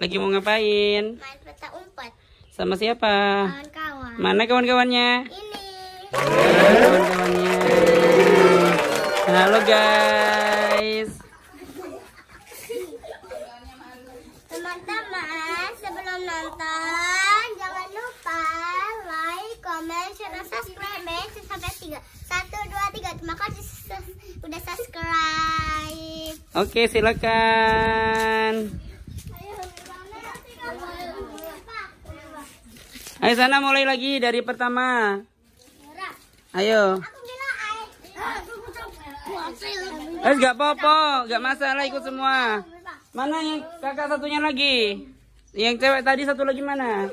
lagi mau ngapain? Main peta umpet. Sama siapa? Kawan-kawan. Mana kawan-kawannya? Ini. Kawan-kawannya. Halo guys. Teman-teman, sebelum nonton jangan lupa like, comment, share, dan subscribe ya. sampai tiga. Satu, dua, tiga. Terima kasih sus- udah subscribe. Oke, silakan. Ayo sana mulai lagi dari pertama. Ayo. Eh, gak apa-apa, gak masalah ikut semua. Mana yang kakak satunya lagi? Yang cewek tadi satu lagi mana?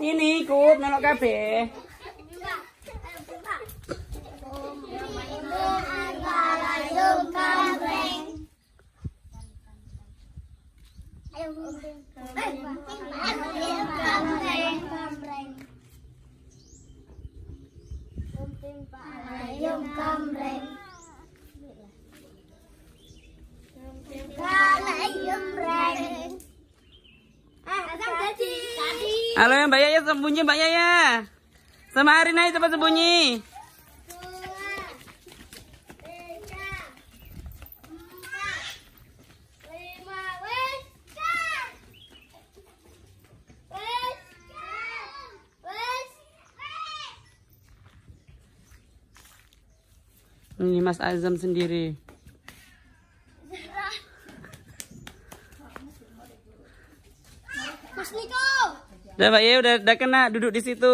Sini ikut melok kafe. Ayam kamreng. Ayam kamreng. Ah, tadi. Tadi. Halo Sembunyi Mbak Yaya. Sama Arin aja cepat sembunyi. Ini Mas Azam sendiri. Udah Mbak Yaya udah, udah kena duduk di situ.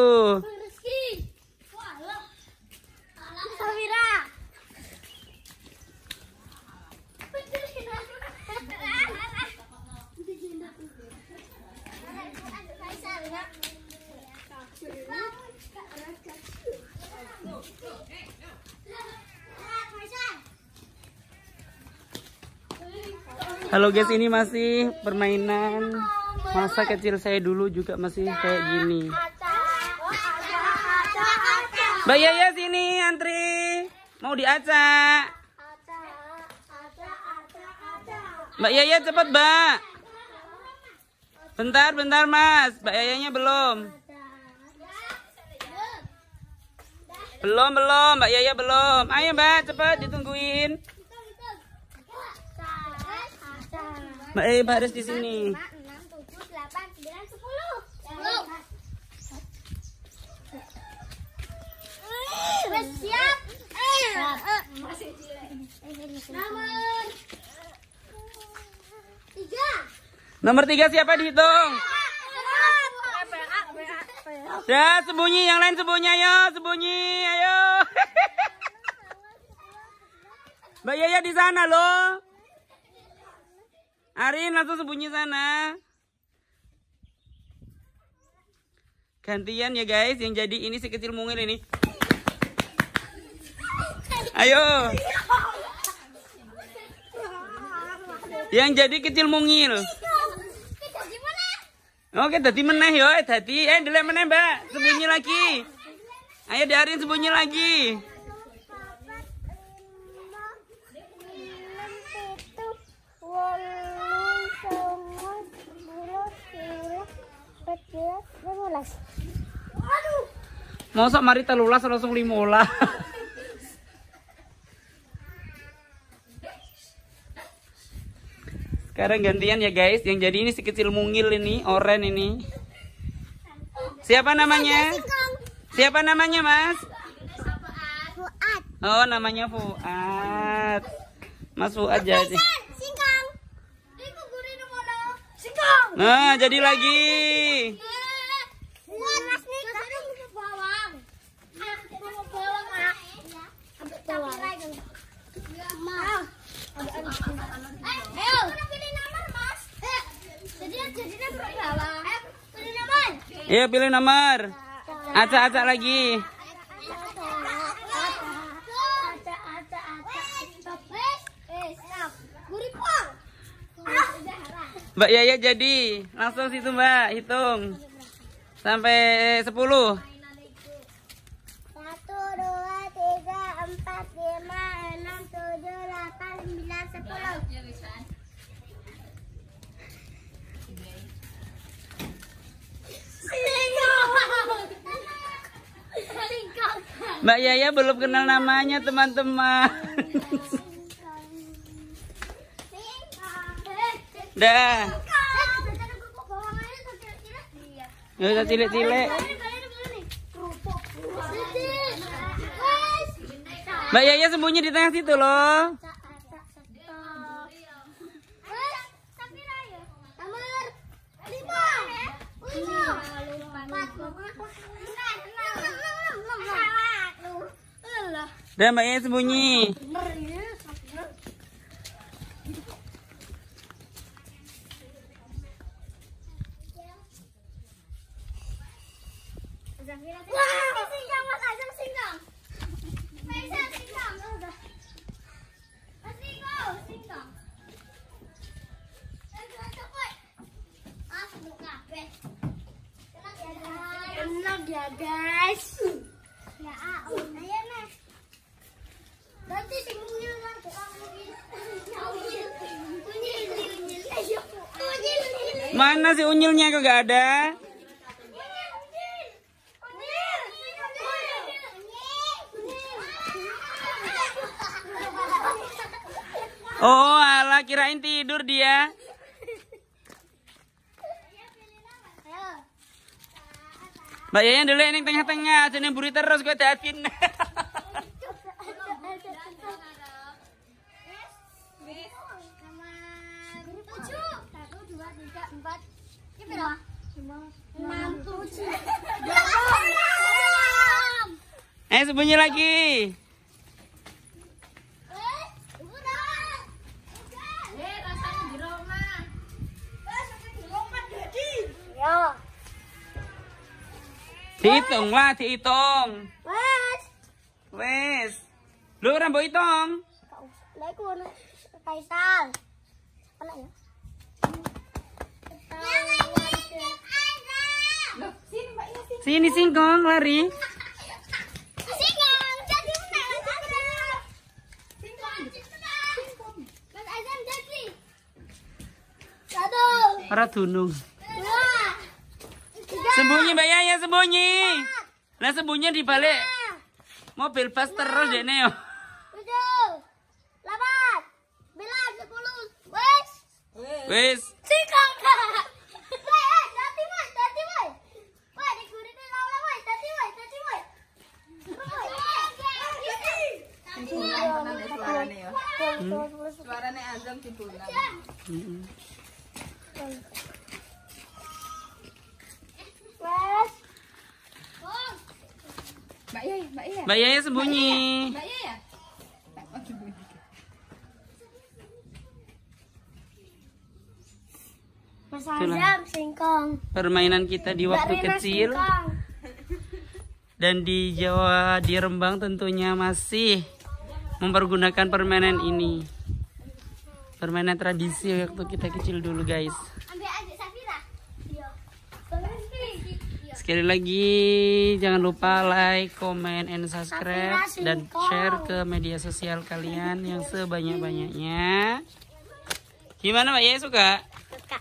Halo guys, ini masih permainan masa kecil saya dulu juga masih kayak gini. Mbak Yaya sini antri. Mau diacak. Mbak Yaya cepet, Mbak. Bentar, bentar, Mas. Mbak Yayanya belum. Belum, belum. Mbak Yaya belum. Ayo, Mbak, cepet ditungguin. Mbak Yaya harus di sini. Siap. Nomor tiga. Nomor tiga siapa dihitung? Ya, sembunyi. Yang lain sembunyi, ayo. Sembunyi, ayo. Mbak Yaya di sana loh. Arin langsung sembunyi sana. Gantian ya guys, yang jadi ini si kecil mungil ini. Ayo. Yang jadi kecil mungil. Oke, tadi meneh yo, tadi eh delek meneh, Mbak. Sembunyi lagi. Ayo diarin sembunyi lagi. Mosok mari telulas langsung limola. Sekarang gantian ya guys, yang jadi ini si kecil mungil ini, oren ini. Siapa namanya? Siapa namanya, Mas? Fuad. Oh, namanya Fuad. Mas Fuad jadi. Nah, jadi lagi. Bawang. Pilih nomor. Iya, pilih nomor. Acak-acak lagi. Mbak Yaya jadi. Langsung situ, Mbak. Hitung. Sampai 10. Mbak Yaya belum kenal namanya teman-teman. Dah. Nggak usah cilik-cilik. Mbak Yaya sembunyi di tengah situ loh. Dah Mbak Yaya sembunyi. Wah, singkong mas Azam singkong. Bisa singkong. Udah. Mas singkong, singkong. Eh, jangan Ah, buka, guys. Tenang ya, guys. Ya, ah, oh, ayo, Mas. Nanti sing unyil kan, tukang unyil. Unyil, unyil, unyil. Ayo, unyil, unyil. Mana si unyilnya kok gak ada? Oh, alah kirain tidur dia. Mbak Yaya dulu yang tengah-tengah, jangan buri terus gue datin. Eh sembunyi lagi. Dihitung lah, dihitung. Wes. Wes. Lu orang mau hitung. Của nó Faisal. Mana ya? Sini singkong lari. Singkong, jadi mana? Singkong. Mas Azam jadi. Para dunung. Sembunyi Mbak Yaya sembunyi. Lah sembunyi di balik mobil bus terus. Sembilan. Sepuluh. Wes. Eh, woi. Woi, di. Suarane azam cipunan. Mm-mm. Mbak Yaya, Mbak Yaya. Mbak Yaya sembunyi. Mbak Yaya. Itulah. Azam singkong. Permainan kita di waktu Mbak Rina kecil singkong. dan di Jawa di Rembang tentunya masih mempergunakan permainan ini. Permainan tradisi waktu kita kecil dulu guys. Ambil adik Safira. Iya. Iya. Sekali lagi jangan lupa like, comment, and subscribe dan share ke media sosial kalian yang sebanyak-banyaknya. Gimana Mbak Yaya suka? Suka.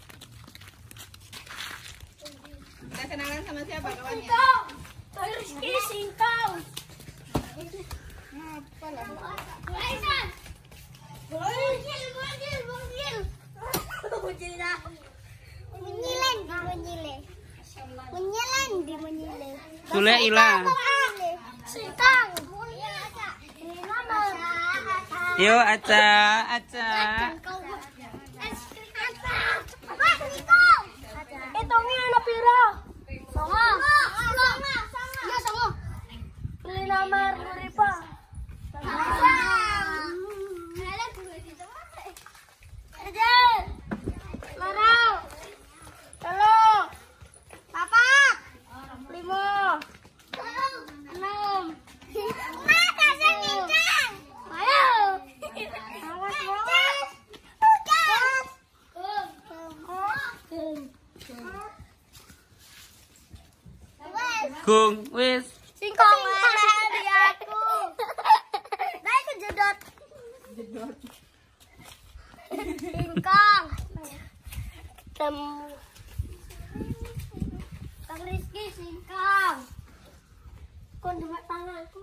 Kita kenalan sama siapa kawannya? Singkong. Rizky singkong. Apa lah? Aisan. Bungil. Bungil dah. Bunyilan di. Sule nomor. Yo Aca, Aca. Hitungnya anak piro? Songo. Songo. Iya songo. Beli nomor ribu. Singkong. Ketemu. Bang Rizky singkong. Kon demek tanganku.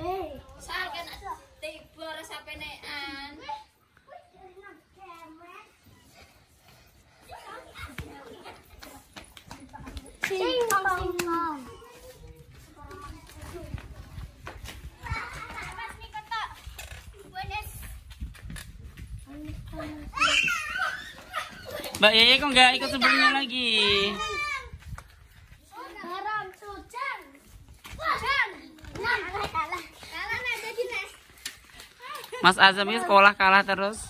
Eh, saya kena tiba rasa penean. Mbak Yeye kok nggak ikut sebelumnya lagi? Mas Azam ini sekolah kalah terus.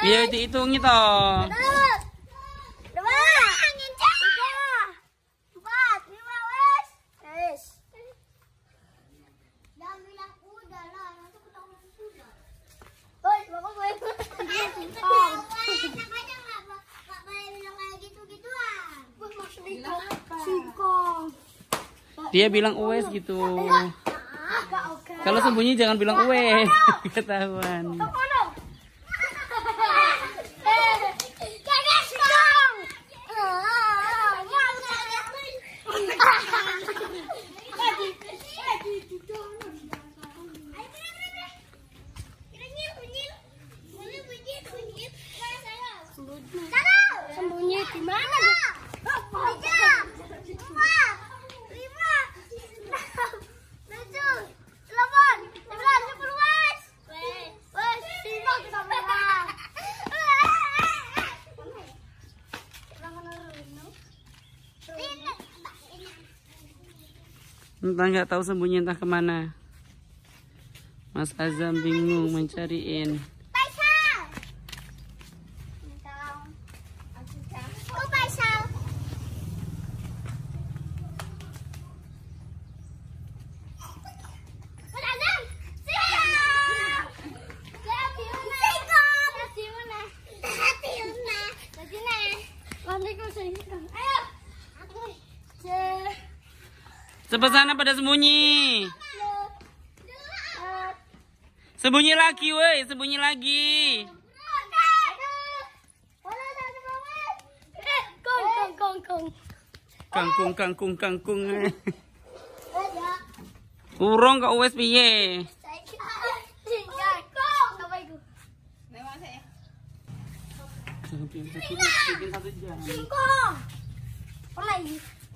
Iya dihitungi toh. Satu. Dua. Tiga. Empat. Lima wes. Wes. Jangan bilang udah lah, nanti ketahuan sudah. Woi, bapak gue. Singkong. Makanya nggak nggak boleh bilang kayak gitu-gituan. Singkong. Dia bilang uwes gitu. Ah. Kalau sembunyi jangan bilang uwes. Ketahuan. Kono. Eh, kakak singkong. Ah, mau Sembunyi di mana? Tiga, empat, lima, enam, tujuh, delapan, sembilan, sepuluh, wes. Wes, singkong kita bilang. Entah nggak tahu sembunyi entah ke mana. Mas Azam bingung mencariin. Oh. Ayo. Sana pada sembunyi. Sembunyi lagi, woi, sembunyi lagi. Kangkung, kangkung, kangkung. Urung kok uwes piye? Singkong. Apa lagi?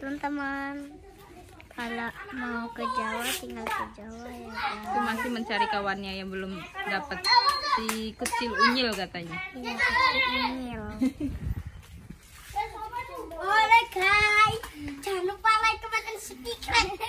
Teman-teman, kalau mau ke Jawa tinggal ke Jawa ya kan. Aku masih mencari kawannya yang belum dapat si kecil unyil katanya. Iya, Unyil. Boleh guys, jangan lupa like, comment, dan subscribe.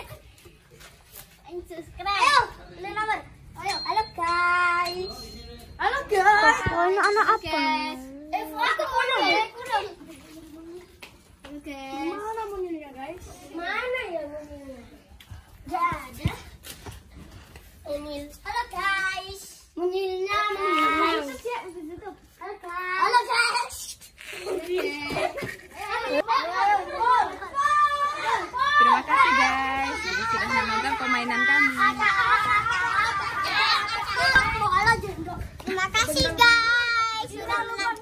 terima kasih guys. Jadi sudah menonton permainan kami. Terima kasih guys. Sudah menonton.